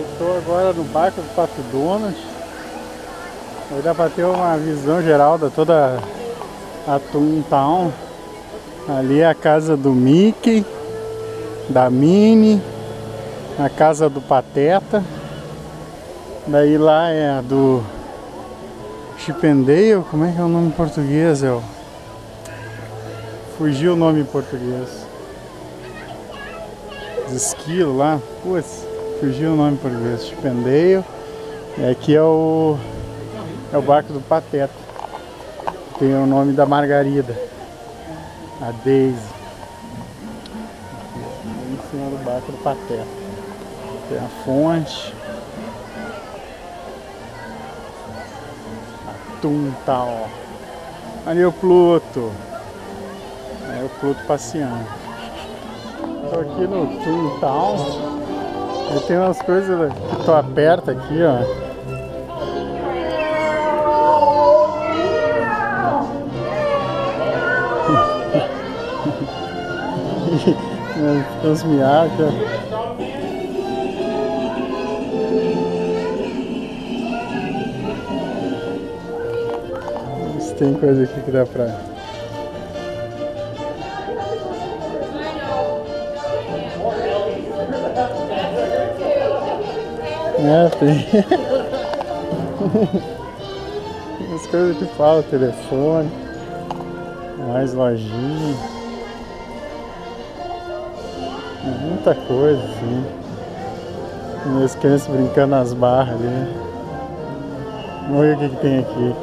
Eu estou agora no barco do Pato Donald. Aí dá para ter uma visão geral da toda a Toontown. Ali é a casa do Mickey, da Minnie, a casa do Pateta. Daí lá é a do Chipendale, como é que é o nome em português? É. Fugiu o nome em português. Os esquilos lá, putz, fugiu o nome em português. Chipendale. E aqui é o. É o barco do Pateta. Tem o nome da Margarida. A Daisy. Aqui em cima do barco do Pateta. Tem a fonte. Toontown. Ali é o Pluto. É o Pluto passeando. Estou aqui no Toontown. E tem umas coisas que tu aperta aqui, ó. Uns miacas. Tem coisa aqui que dá pra... É, tem... As coisas que falam, telefone, mais lojinha. Muita coisa, assim. Meus crianças brincando nas barras ali. Vamos ver o que, que tem aqui.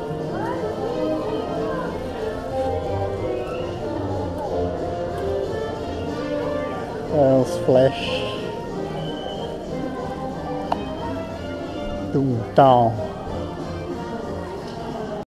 É, os flash. 十五到